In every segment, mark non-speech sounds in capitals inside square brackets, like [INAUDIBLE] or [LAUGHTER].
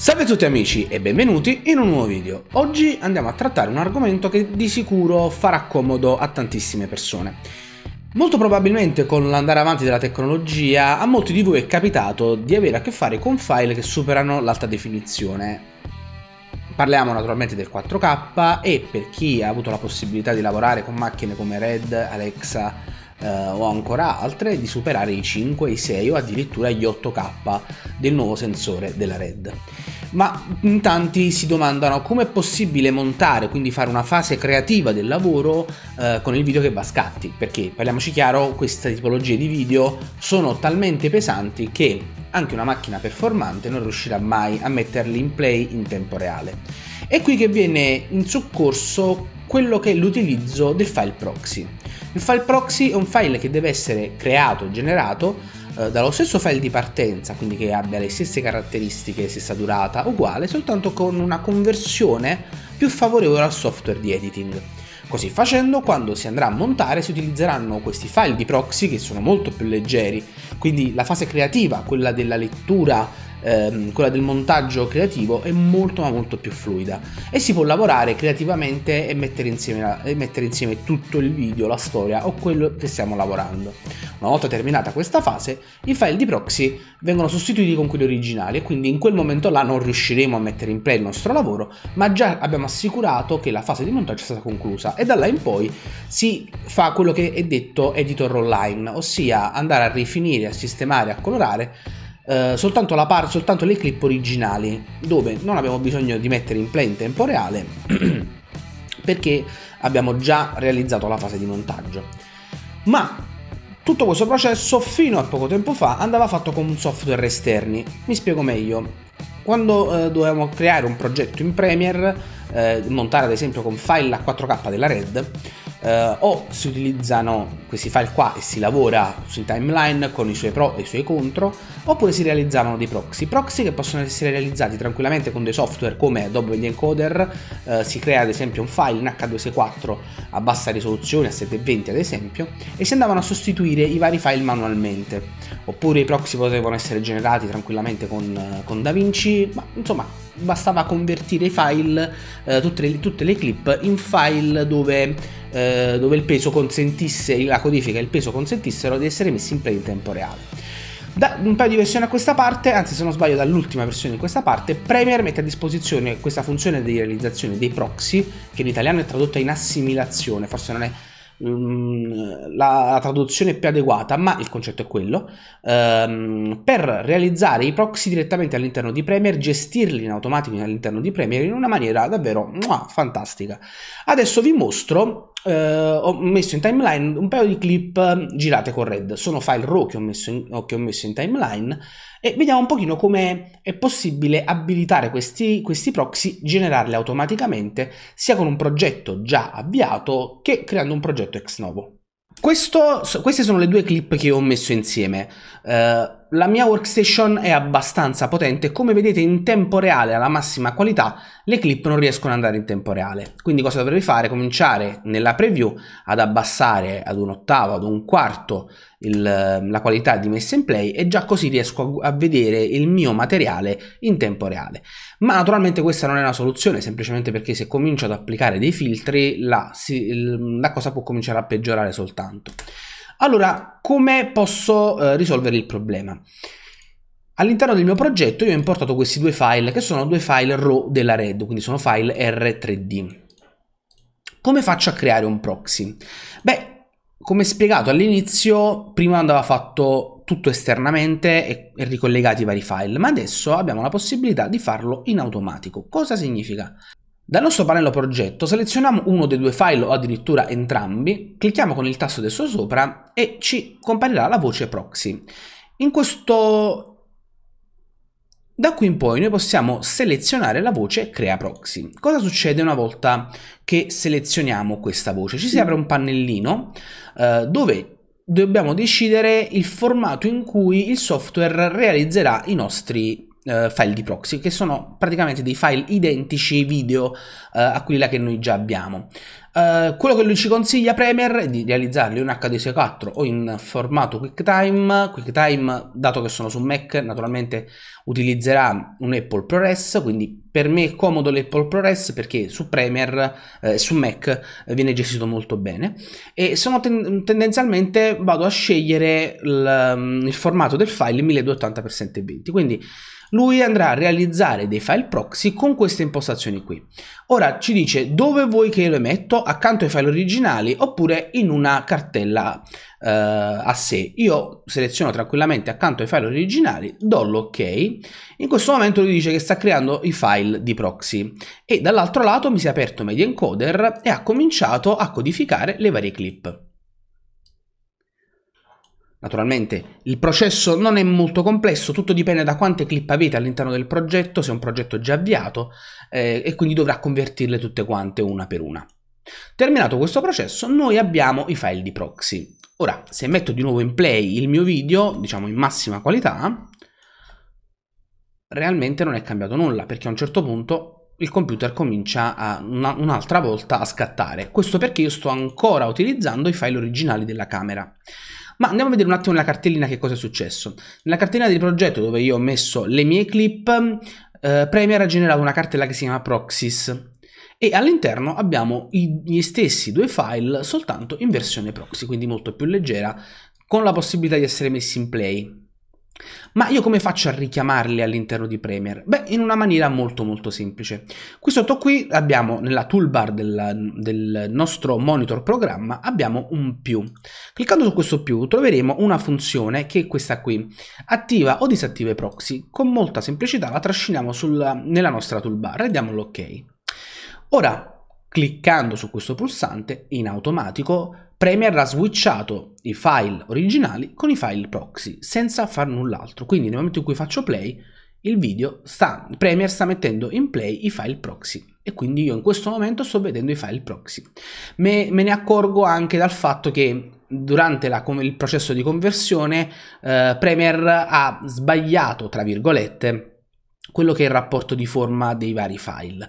Salve a tutti amici e benvenuti in un nuovo video. Oggi andiamo a trattare un argomento che di sicuro farà comodo a tantissime persone. Molto probabilmente con l'andare avanti della tecnologia a molti di voi è capitato di avere a che fare con file che superano l'alta definizione. Parliamo naturalmente del 4K e per chi ha avuto la possibilità di lavorare con macchine come Red, Alexa eh, o ancora altre di superare i 5, i 6 o addirittura gli 8K del nuovo sensore della Red ma in tanti si domandano come è possibile montare, quindi fare una fase creativa del lavoro eh, con il video che va a scatti, perché parliamoci chiaro, queste tipologie di video sono talmente pesanti che anche una macchina performante non riuscirà mai a metterli in play in tempo reale. È qui che viene in soccorso quello che è l'utilizzo del file proxy. Il file proxy è un file che deve essere creato generato eh, dallo stesso file di partenza, quindi che abbia le stesse caratteristiche, stessa durata, uguale, soltanto con una conversione più favorevole al software di editing. Così facendo, quando si andrà a montare, si utilizzeranno questi file di proxy che sono molto più leggeri, quindi la fase creativa, quella della lettura ehm, quella del montaggio creativo è molto ma molto più fluida e si può lavorare creativamente e mettere insieme, e mettere insieme tutto il video, la storia o quello che stiamo lavorando. Una volta terminata questa fase, i file di proxy vengono sostituiti con quelli originali e quindi in quel momento là non riusciremo a mettere in play il nostro lavoro, ma già abbiamo assicurato che la fase di montaggio è stata conclusa e da là in poi si fa quello che è detto editor online, ossia andare a rifinire, a sistemare, a colorare eh, soltanto, la par- soltanto le clip originali, dove non abbiamo bisogno di mettere in play in tempo reale, [CLEARS THROAT] perché abbiamo già realizzato la fase di montaggio. Ma tutto questo processo fino a poco tempo fa andava fatto con software esterni. Mi spiego meglio. Quando eh, dovevamo creare un progetto in Premiere, eh, montare ad esempio con file a 4K della Red, eh, o si utilizzano questi file qua e si lavora sui timeline con i suoi pro e i suoi contro, oppure si realizzavano dei proxy. Proxy che possono essere realizzati tranquillamente con dei software come Adobe Encoder, eh, si crea ad esempio un file in H264 a bassa risoluzione, a 720 ad esempio, e si andavano a sostituire i vari file manualmente. Oppure i proxy potevano essere generati tranquillamente con, con DaVinci, ma insomma bastava convertire i file, eh, tutte, le, tutte, le, clip in file dove, eh, dove il peso consentisse, la codifica e il peso consentissero di essere messi in play in tempo reale. Da un paio di versioni a questa parte, anzi se non sbaglio dall'ultima versione in questa parte, Premiere mette a disposizione questa funzione di realizzazione dei proxy, che in italiano è tradotta in assimilazione, forse non è Mm, la traduzione più adeguata, ma il concetto è quello, ehm, per realizzare i proxy direttamente all'interno di Premiere, gestirli in automatico all'interno di Premiere in una maniera davvero muah, fantastica. Adesso vi mostro, eh, ho messo in timeline un paio di clip girate con Red, sono file RAW che ho messo in, che ho messo in timeline e vediamo un pochino come è possibile abilitare questi, questi proxy, generarli automaticamente sia con un progetto già avviato che creando un progetto ex novo. Questo, queste sono le due clip che ho messo insieme. Uh, la mia workstation è abbastanza potente, come vedete in tempo reale alla massima qualità le clip non riescono ad andare in tempo reale. Quindi cosa dovrei fare? Cominciare nella preview ad abbassare ad un ottavo, ad un quarto il, la qualità di messa in play e già così riesco a, a vedere il mio materiale in tempo reale. Ma naturalmente questa non è una soluzione, semplicemente perché se comincio ad applicare dei filtri la, si, la cosa può cominciare a peggiorare soltanto. Allora, come posso eh, risolvere il problema? All'interno del mio progetto io ho importato questi due file che sono due file RAW della Red, quindi sono file R3D. Come faccio a creare un proxy? Beh, come spiegato all'inizio, prima andava fatto tutto esternamente e, e ricollegati i vari file, ma adesso abbiamo la possibilità di farlo in automatico. Cosa significa? Dal nostro pannello progetto selezioniamo uno dei due file o addirittura entrambi, clicchiamo con il tasto destra sopra e ci comparirà la voce proxy. In questo... Da qui in poi noi possiamo selezionare la voce crea proxy. Cosa succede una volta che selezioniamo questa voce? Ci si apre un pannellino eh, dove dobbiamo decidere il formato in cui il software realizzerà i nostri eh, file di proxy, che sono praticamente dei file identici video eh, a quelli che noi già abbiamo. Uh, quello che lui ci consiglia Premiere è di realizzarli in HD64 o in formato QuickTime. QuickTime, dato che sono su Mac, naturalmente utilizzerà un Apple ProRes, quindi per me è comodo l'Apple ProRes perché su Premiere, eh, su Mac, viene gestito molto bene. E sono ten- tendenzialmente vado a scegliere il, il formato del file 1280x720, quindi lui andrà a realizzare dei file proxy con queste impostazioni qui. Ora ci dice dove vuoi che lo metto, accanto ai file originali oppure in una cartella eh, a sé. Io seleziono tranquillamente accanto ai file originali, do l'ok, in questo momento lui dice che sta creando i file di proxy e dall'altro lato mi si è aperto Media Encoder e ha cominciato a codificare le varie clip. Naturalmente il processo non è molto complesso, tutto dipende da quante clip avete all'interno del progetto, se è un progetto già avviato, eh, e quindi dovrà convertirle tutte quante una per una. Terminato questo processo, noi abbiamo i file di proxy. Ora, se metto di nuovo in play il mio video, diciamo in massima qualità, realmente non è cambiato nulla, perché a un certo punto il computer comincia a una, un'altra volta a scattare. Questo perché io sto ancora utilizzando i file originali della camera. Ma andiamo a vedere un attimo nella cartellina che cosa è successo. Nella cartellina di progetto dove io ho messo le mie clip, eh, Premiere ha generato una cartella che si chiama Proxies e all'interno abbiamo i, gli stessi due file soltanto in versione proxy, quindi molto più leggera, con la possibilità di essere messi in play. Ma io come faccio a richiamarli all'interno di Premiere? Beh, in una maniera molto molto semplice. Qui sotto qui abbiamo nella toolbar del, del nostro monitor programma abbiamo un più. Cliccando su questo più troveremo una funzione che è questa qui, attiva o disattiva i proxy. Con molta semplicità la trasciniamo sulla, nella nostra toolbar e diamo l'ok. Ora, cliccando su questo pulsante, in automatico Premiere ha switchato i file originali con i file proxy senza far null'altro. Quindi nel momento in cui faccio play, il video sta, Premiere sta mettendo in play i file proxy e quindi io in questo momento sto vedendo i file proxy. Me, me ne accorgo anche dal fatto che durante la, il processo di conversione eh, Premiere ha sbagliato, tra virgolette, quello che è il rapporto di forma dei vari file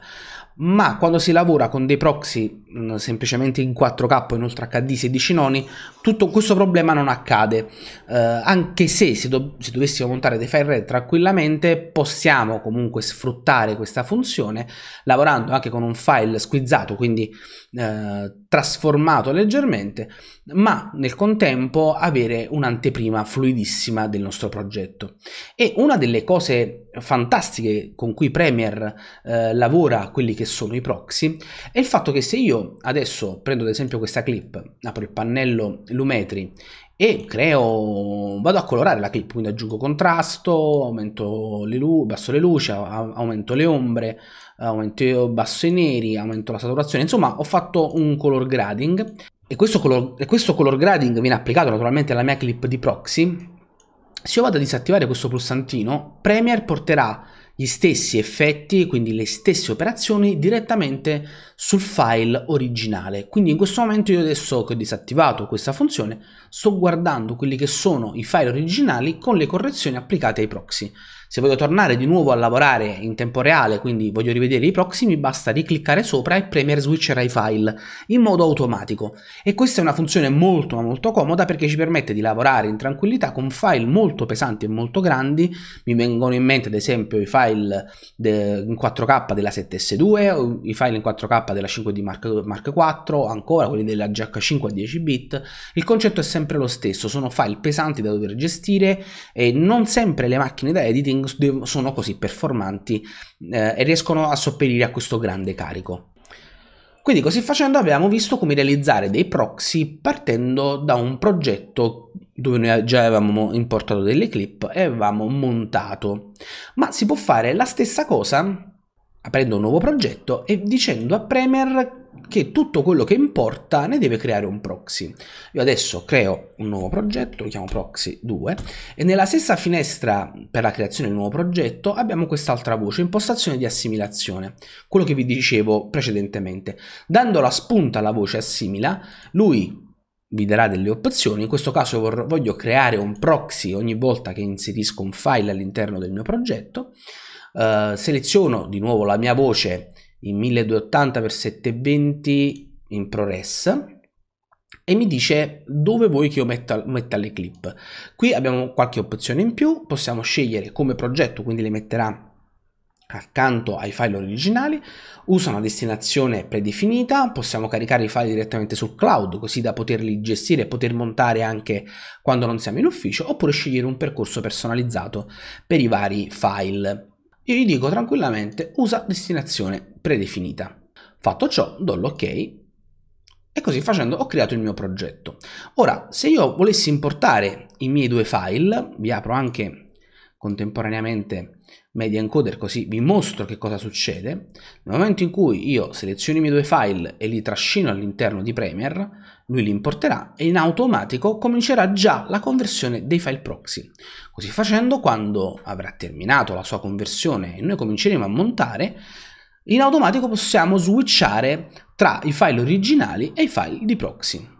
ma quando si lavora con dei proxy mh, mm, semplicemente in 4K o in Ultra HD 16 noni, tutto questo problema non accade. Eh, anche se se, do- se, dovessimo montare dei file RAID tranquillamente, possiamo comunque sfruttare questa funzione lavorando anche con un file squizzato, quindi eh, trasformato leggermente, ma nel contempo avere un'anteprima fluidissima del nostro progetto. E una delle cose fantastiche con cui Premiere eh, lavora quelli che sono i proxy è il fatto che se io adesso prendo ad esempio questa clip, apro il pannello Lumetri. E creo, vado a colorare la clip, quindi aggiungo contrasto, aumento le luci, basso le luci, aumento le ombre, aumento basso i neri, aumento la saturazione, insomma ho fatto un color grading. E questo color, e questo color grading viene applicato naturalmente alla mia clip di proxy. Se io vado a disattivare questo pulsantino, Premiere porterà gli stessi effetti, quindi le stesse operazioni direttamente sul file originale. Quindi in questo momento io adesso che ho disattivato questa funzione sto guardando quelli che sono i file originali con le correzioni applicate ai proxy. Se voglio tornare di nuovo a lavorare in tempo reale, quindi voglio rivedere i proxy, mi basta ricliccare sopra e premere switcher ai file in modo automatico. E questa è una funzione molto ma molto comoda perché ci permette di lavorare in tranquillità con file molto pesanti e molto grandi. Mi vengono in mente ad esempio i file in 4K della 7S2 o i file in 4K della 5D Mark, Mark 4, ancora quelli della GH5 a 10 bit. Il concetto è sempre lo stesso, sono file pesanti da dover gestire e non sempre le macchine da editing sono così performanti eh, e riescono a sopperire a questo grande carico. Quindi così facendo abbiamo visto come realizzare dei proxy partendo da un progetto dove noi già avevamo importato delle clip e avevamo montato. Ma si può fare la stessa cosa aprendo un nuovo progetto e dicendo a Premiere che tutto quello che importa ne deve creare un proxy. Io adesso creo un nuovo progetto, lo chiamo proxy 2 e nella stessa finestra per la creazione del nuovo progetto abbiamo quest'altra voce, impostazione di assimilazione, quello che vi dicevo precedentemente. Dando la spunta alla voce assimila, lui vi darà delle opzioni, in questo caso voglio creare un proxy ogni volta che inserisco un file all'interno del mio progetto, uh, seleziono di nuovo la mia voce in 1280x720 in ProRes e mi dice dove vuoi che io metta, metta, le clip. Qui abbiamo qualche opzione in più, possiamo scegliere come progetto, quindi le metterà accanto ai file originali, usa una destinazione predefinita, possiamo caricare i file direttamente sul cloud così da poterli gestire e poter montare anche quando non siamo in ufficio, oppure scegliere un percorso personalizzato per i vari file. Io gli dico tranquillamente usa destinazione predefinita. Fatto ciò, do l'ok e così facendo ho creato il mio progetto. Ora, se io volessi importare i miei due file, vi apro anche contemporaneamente Media Encoder così vi mostro che cosa succede. Nel momento in cui io seleziono i miei due file e li trascino all'interno di Premiere, lui li importerà e in automatico comincerà già la conversione dei file proxy. Così facendo, quando avrà terminato la sua conversione e noi cominceremo a montare, in automatico possiamo switchare tra i file originali e i file di proxy.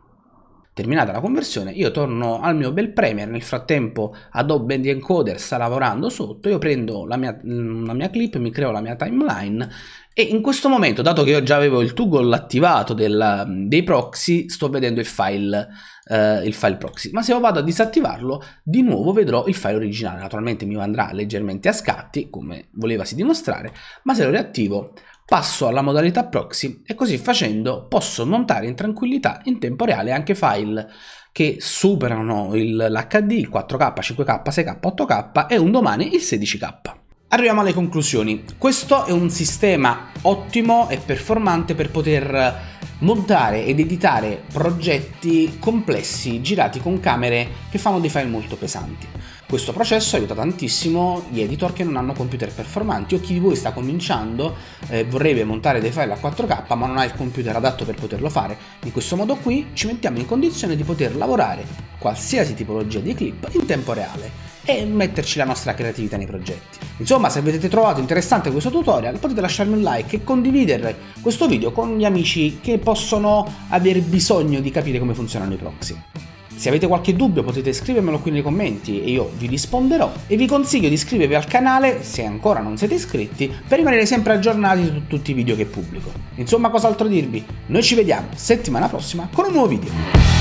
Terminata la conversione, io torno al mio bel Premiere, nel frattempo Adobe Encoder sta lavorando sotto, io prendo la mia, la mia clip, mi creo la mia timeline e in questo momento, dato che io già avevo il toggle attivato del, dei proxy, sto vedendo il file, eh, il file proxy. Ma se io vado a disattivarlo, di nuovo vedrò il file originale. Naturalmente mi andrà leggermente a scatti, come volevasi dimostrare, ma se lo riattivo passo alla modalità proxy e così facendo posso montare in tranquillità in tempo reale anche file che superano l'HD, il 4K, 5K, 6K, 8K e un domani il 16K. Arriviamo alle conclusioni. Questo è un sistema ottimo e performante per poter montare ed editare progetti complessi girati con camere che fanno dei file molto pesanti. Questo processo aiuta tantissimo gli editor che non hanno computer performanti o chi di voi sta cominciando eh, vorrebbe montare dei file a 4K ma non ha il computer adatto per poterlo fare. In questo modo qui ci mettiamo in condizione di poter lavorare qualsiasi tipologia di clip in tempo reale e metterci la nostra creatività nei progetti. Insomma, se avete trovato interessante questo tutorial potete lasciarmi un like e condividere questo video con gli amici che possono aver bisogno di capire come funzionano i proxy. Se avete qualche dubbio potete scrivermelo qui nei commenti e io vi risponderò e vi consiglio di iscrivervi al canale se ancora non siete iscritti per rimanere sempre aggiornati su tutti i video che pubblico. Insomma cos'altro dirvi? Noi ci vediamo settimana prossima con un nuovo video.